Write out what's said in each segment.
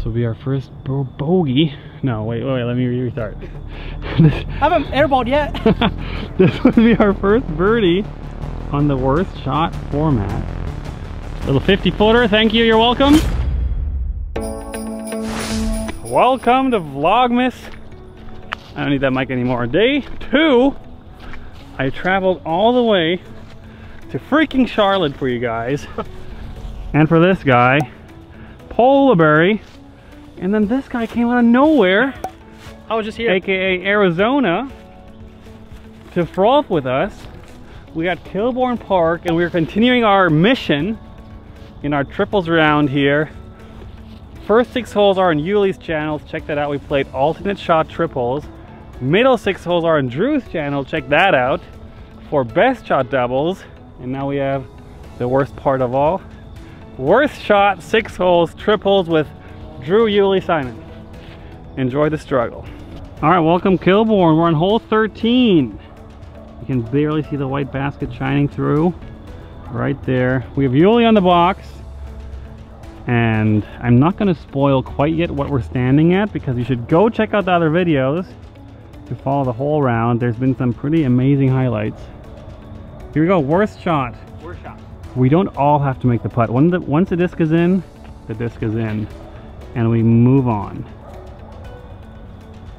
This will be our first bo bogey. No, wait, wait, let me restart. I haven't airballed yet. this will be our first birdie on the worst shot format. Little 50 footer, thank you, you're welcome. Welcome to Vlogmas. I don't need that mic anymore. Day two, I traveled all the way to freaking Charlotte for you guys. and for this guy, Paul Ulibarri. And then this guy came out of nowhere, I was just here. aka Arizona, to froth with us. We got Kilborne Park and we're continuing our mission in our triples round here. First six holes are on Uli's channel, check that out. We played alternate shot triples. Middle six holes are on Drew's channel, check that out. For best shot doubles. And now we have the worst part of all. Worst shot, six holes, triples with Drew Uli Simon. Enjoy the struggle. All right, welcome Kilborne. We're on hole 13. You can barely see the white basket shining through right there. We have Uli on the box. And I'm not gonna spoil quite yet what we're standing at because you should go check out the other videos to follow the whole round. There's been some pretty amazing highlights. Here we go, worst shot. Worst shot. We don't all have to make the putt. The, once the disc is in, the disc is in. And we move on.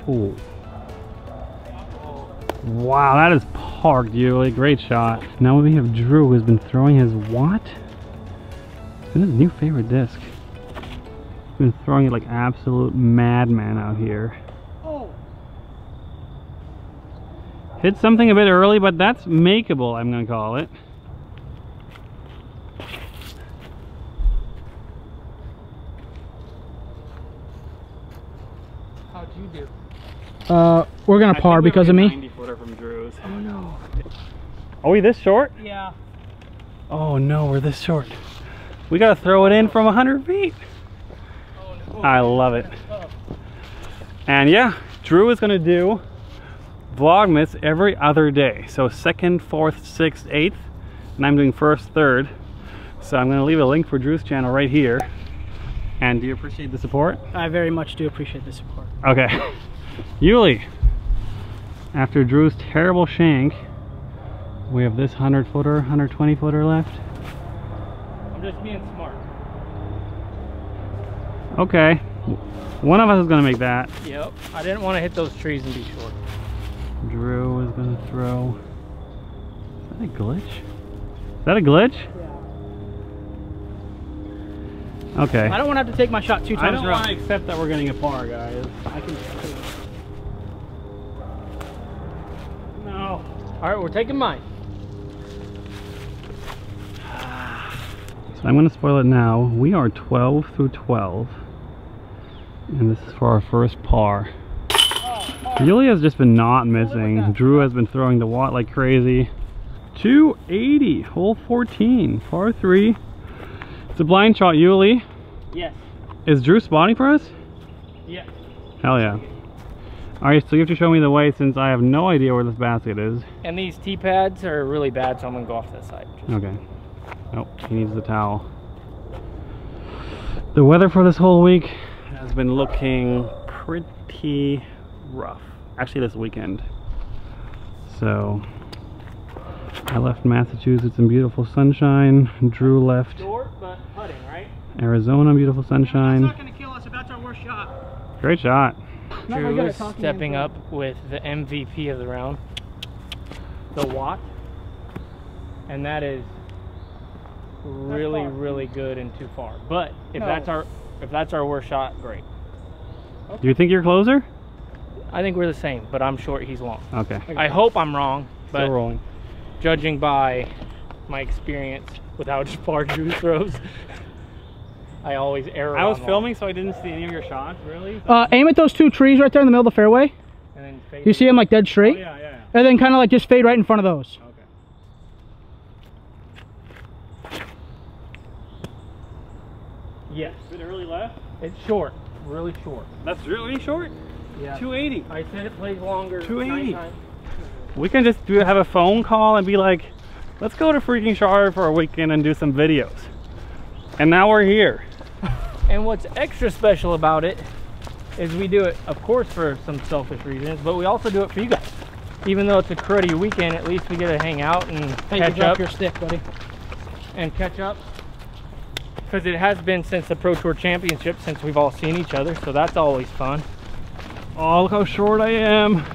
Ooh. Wow, that is parked, Uli. Great shot. Now we have Drew, who's been throwing his what? It's been his new favorite disc. He's been throwing it like absolute madman out here. Hit something a bit early, but that's makeable, I'm gonna call it. How'd you do? Uh, we're gonna I par think we because of me. 90 footer from Drew's. Oh no. Are we this short? Yeah. Oh no, we're this short. We gotta throw it in from 100 feet. Oh no. I love it. And yeah, Drew is gonna do Vlogmas every other day. So second, fourth, sixth, eighth, and I'm doing first, third. So I'm gonna leave a link for Drew's channel right here. And do you appreciate the support? I very much do appreciate the support. Okay. Uli, after Drew's terrible shank, we have this 100 footer, 120 footer left. I'm just being smart. Okay. One of us is gonna make that. Yep. I didn't want to hit those trees and be short. Drew is gonna throw. Is that a glitch? Is that a glitch? Okay. I don't want to have to take my shot two times. I times don't want to accept that we're getting a par, guys. I can. No. All right, we're taking mine. So I'm gonna spoil it now. We are 12 through 12, and this is for our first par. Oh, Uli's just been not oh, missing. Drew has been throwing the watt like crazy. 280, hole 14, par three. It's a blind shot, Uli. Yes. Is Drew spotting for us? Yes. Hell yeah. Alright, so you have to show me the way since I have no idea where this basket is. And these tee pads are really bad, so I'm gonna go off to that side. Okay. Nope, he needs the towel. The weather for this whole week has been looking pretty rough. Actually, this weekend. So, I left Massachusetts in beautiful sunshine. Drew left Short, but putting, right? Arizona, beautiful sunshine. gonna kill us if that's our worst shot. Great shot. Drew very is stepping up with the MVP of the round, the Watt, and that is really, really good and too far. But if No. that's our if that's our worst shot, great. Do you think you're closer? I think we're the same, but I'm short, he's long. Okay. I hope I'm wrong, but Still rolling. judging by my experience with how far Drew throws, I always err. I was on filming, so I didn't see any of your shots, really. Uh, aim at those two trees right there in the middle of the fairway. and then fade You see them like dead Oh, straight, yeah, yeah, yeah. and then kind of like just fade right in front of those. Okay. Yes, Is it early left? it's short, really short. That's really short? Yeah. 280. I said it plays longer. 280. We can just do have a phone call and be like, let's go to freaking Charlotte for a weekend and do some videos. And now we're here. And what's extra special about it is we do it, of course, for some selfish reasons, but we also do it for you guys. Even though it's a cruddy weekend, at least we get to hang out and Hey, catch you up your stick, buddy. and catch up. Because it has been since the Pro Tour Championship since we've all seen each other, so that's always fun. Oh, look how short I am.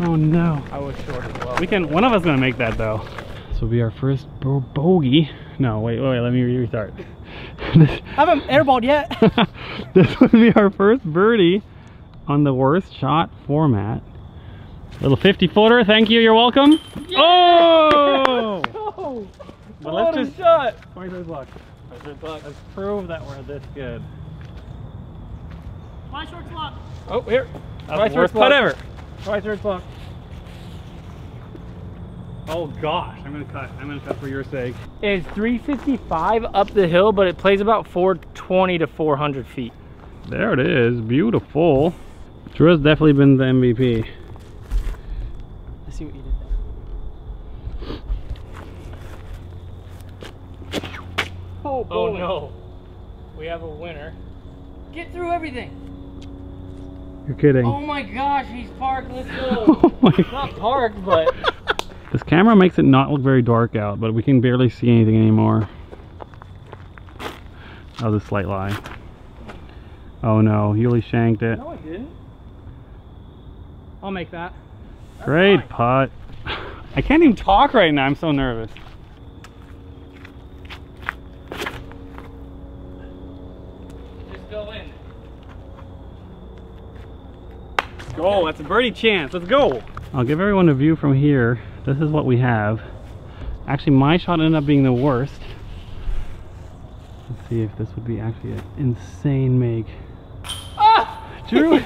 Oh no. I was short as well. We can, one of us gonna make that though. This will be our first bo bogey. No, wait, wait, let me restart. This, I haven't airballed yet. this will be our first birdie on the worst shot format. Little 50 footer, thank you, you're welcome. Oh! Oh, But let's bottom just, shot. where's his luck? Let's prove that we're this good. My short's locked. Oh, here. That's Twice the worst first luck. putt ever. Twice first luck. Oh gosh, I'm gonna cut. I'm gonna cut for your sake. It's 355 up the hill, but it plays about 420 to 400 feet. There it is, beautiful. Drew's definitely been the MVP. I see what you did there. Oh, Oh no. We have a winner. Get through everything. You're kidding. Oh my gosh, he's parked. Let's go. Oh my Not parked, but This camera makes it not look very dark out, but we can barely see anything anymore. Oh, that was a slight lie. Oh no, Uli shanked it. no, it didn't. I'll make that. Great fine. putt. I can't even talk right now, I'm so nervous. Just go in. Go, that's a birdie chance. Let's go. I'll give everyone a view from here. This is what we have. Actually, my shot ended up being the worst. Let's see if this would be actually an insane make. Ah! Drew!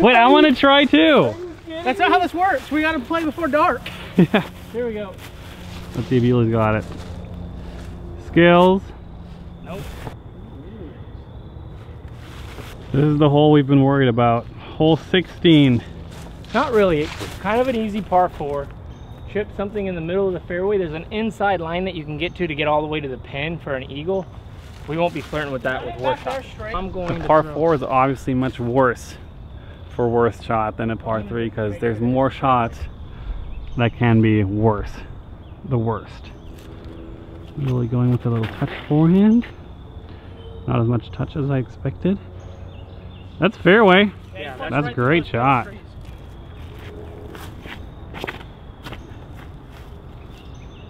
Wait, I want to try too. That's not how this works. We gotta play before dark. yeah. Here we go. Let's see if Uli's got it. Skills. Nope. This is the hole we've been worried about. Hole 16. Not really. It's kind of an easy par four. Chip something in the middle of the fairway. There's an inside line that you can get to to get all the way to the pin for an eagle. We won't be flirting with that with worst Back there shots. straight. I'm going The par throw. 4 is obviously much worse for worst shot than a par 3 because there's more shots that can be worse. The worst. Really going with a little touch forehand. Not as much touch as I expected. That's fairway. Yeah, Push That's right a great shot.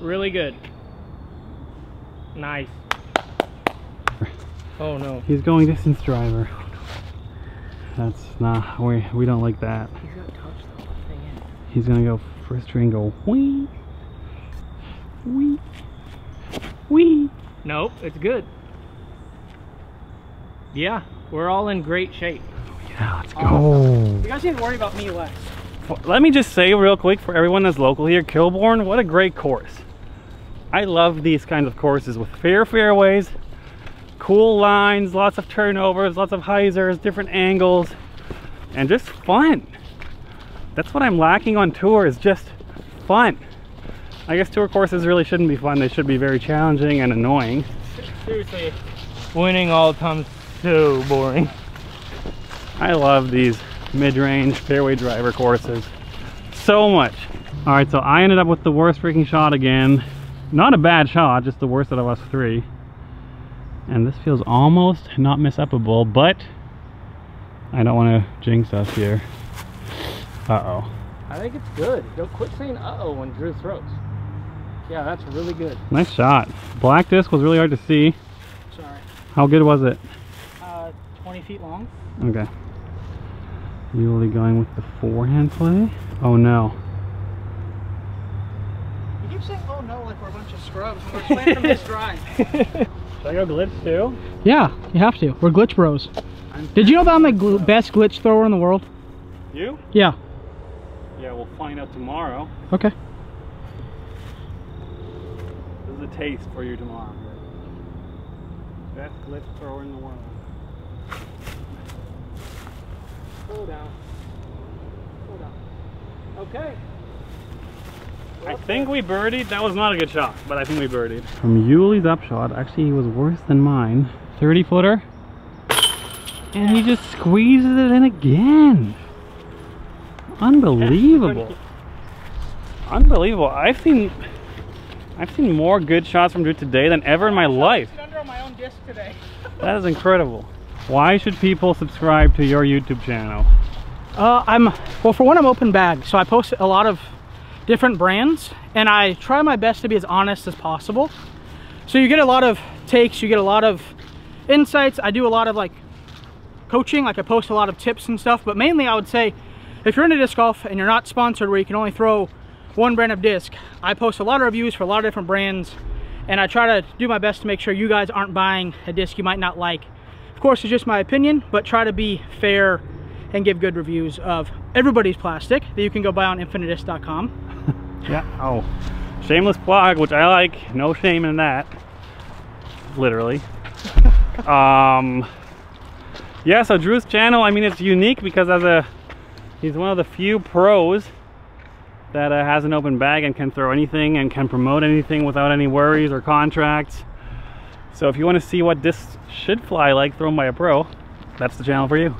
Really good. Nice. Oh no. He's going distance driver. That's not we we don't like that. He's gonna touch the whole thing in. He's gonna go first tree and go wee wee wee. Nope, it's good. Yeah, we're all in great shape. Yeah, let's go. Oh. You guys need to worry about me less. Let me just say real quick for everyone that's local here, Kilborne, what a great course. I love these kinds of courses with fair fairways, cool lines, lots of turnovers, lots of hyzers, different angles, and just fun. That's what I'm lacking on tour is just fun. I guess tour courses really shouldn't be fun. They should be very challenging and annoying. Seriously, winning all the time is so boring. I love these mid-range fairway driver courses so much. All right, so I ended up with the worst freaking shot again. Not a bad shot, just the worst out of us three. And this feels almost not miss upable, but I don't want to jinx us here. Uh-oh. I think it's good. Don't quit saying uh-oh when Drew throws. Yeah, that's really good. Nice shot. Black disc was really hard to see. Sorry. How good was it? Uh, 20 feet long. Okay. Usually going with the forehand play. Oh no. You keep saying, oh like we're a bunch of scrubs. We're playing from this drive. Should I go glitch too? Yeah, you have to. We're glitch bros. Did you know that I'm the gl- best glitch thrower in the world? You? Yeah. Yeah, we'll find out tomorrow. Okay. This is a taste for you tomorrow. Best glitch thrower in the world. Slow down. Slow down. Okay. I think we birdied. That was not a good shot, but I think we birdied. From Uli's upshot, actually he was worse than mine. 30 footer. And he just squeezes it in again. Unbelievable. Unbelievable. I've seen I've seen more good shots from Drew today than ever in my life. my own disc today. That is incredible. Why should people subscribe to your YouTube channel? Uh, I'm well for one. I'm open bag, so I post a lot of different brands, and I try my best to be as honest as possible. So you get a lot of takes, you get a lot of insights. I do a lot of like coaching, like I post a lot of tips and stuff. But mainly, I would say if you're into disc golf and you're not sponsored, where you can only throw one brand of disc, I post a lot of reviews for a lot of different brands, and I try to do my best to make sure you guys aren't buying a disc you might not like. Of course, it's just my opinion, but try to be fair and give good reviews of everybody's plastic that you can go buy on infinitedisc.com. Yeah. Oh, shameless plug, which I like. No shame in that. Literally. um. Yeah. So Drew's channel. I mean, it's unique because as a he's one of the few pros that uh, has an open bag and can throw anything and can promote anything without any worries or contracts. So if you want to see what this should fly like thrown by a pro, that's the channel for you.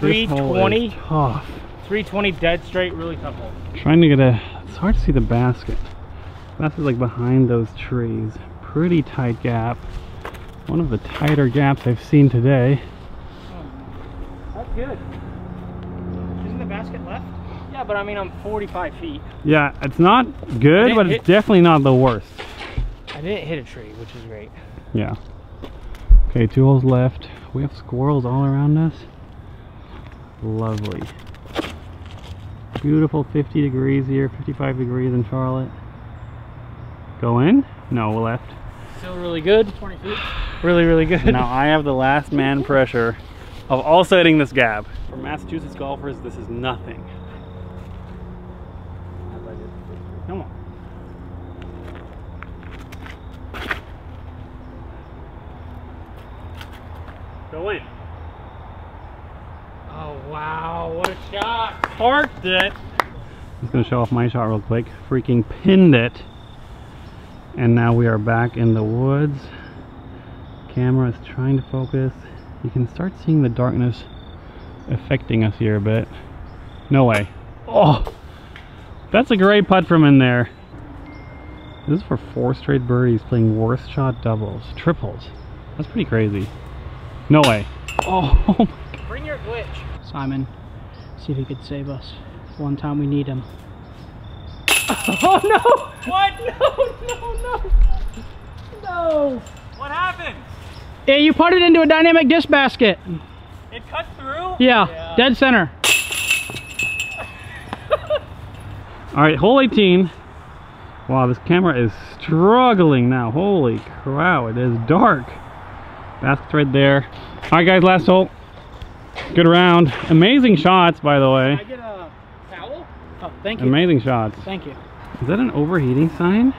This hole is 320. tough. 320 dead straight, really tough hole. Trying to get a, it's hard to see the basket. Basket's like behind those trees. Pretty tight gap. One of the tighter gaps I've seen today. Oh, that's good. Isn't the basket left? Yeah, but I mean, I'm 45 feet. Yeah, it's not good, It but hit- it's definitely not the worst. I didn't hit a tree, which is great. Yeah. Okay, two holes left. We have squirrels all around us. Lovely. Beautiful 50 degrees here, 55 degrees in Charlotte. Go in? No, left. Still really good. 20 feet. Really, really good. now I have the last man pressure of also hitting this gap. For Massachusetts golfers, this is nothing. Come on. Go in. Oh, wow. What a shot. Parked it. I'm just gonna show off my shot real quick. Freaking pinned it. And now we are back in the woods. Camera is trying to focus. You can start seeing the darkness affecting us here a bit. No way. Oh, that's a great putt from in there. This is for four straight birdies playing worst shot doubles, triples. That's pretty crazy. No way. Oh, oh Bring your glitch. Simon, see if he could save us. One time we need him. Oh, no. What? No, no, no. No. what happened? Yeah, you put it into a dynamic disc basket. It cut through? Yeah, Yeah. dead center. All right, hole 18. Wow, this camera is struggling now. Holy cow, it is dark. Basket's right there. All right, guys, last hole. Good round. Amazing shots, by the Can I way. get a towel? Oh, thank you. Amazing shots. Thank you. Is that an overheating sign?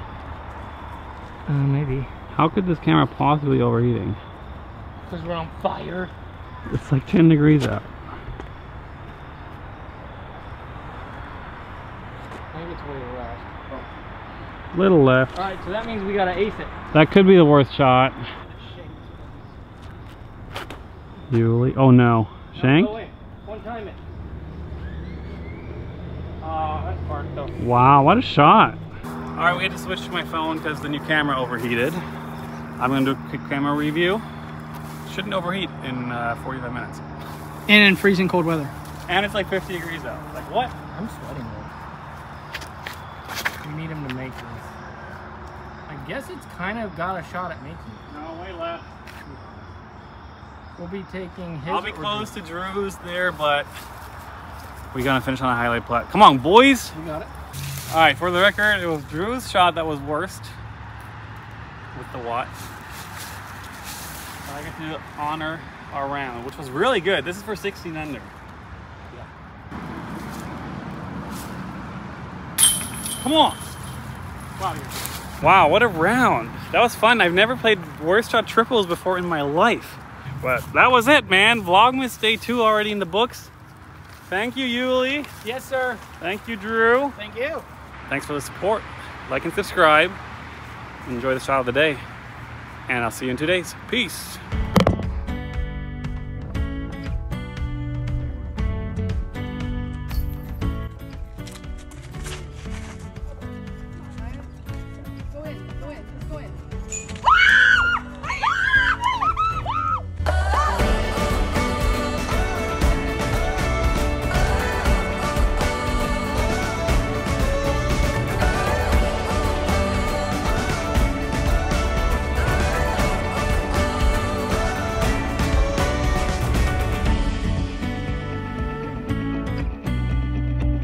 Uh, maybe. How could this camera possibly overheating? Because we're on fire. It's like 10 degrees out. I think it's way left. Little left. All right, so that means we gotta ace it. That could be the worst shot. Uli. Oh no. Shank? One time it. Oh, that's parked though. Wow, what a shot. All right, we had to switch to my phone because the new camera overheated. I'm gonna do a quick camera review. Shouldn't overheat in uh, 45 minutes. And in freezing cold weather. And it's like 50 degrees out. Like what? I'm sweating though. We need him to make this. I guess it's kind of got a shot at making it. No, way left. We'll be taking his. I'll be close to Drew's there, but we gotta finish on a highlight putt. Come on, boys. You got it. All right, for the record, it was Drew's shot that was worst with the Watt. I get to honor our round, which was really good. This is for 16 under. Yeah. Come on. Wow, Wow, what a round. That was fun. I've never played worst shot triples before in my life. But that was it, man. Vlogmas day two already in the books. Thank you, Uli. Yes, sir. Thank you, Drew. Thank you. Thanks for the support. Like and subscribe. Enjoy the shot of the day. And I'll see you in two days. Peace. Go in, go in, go in.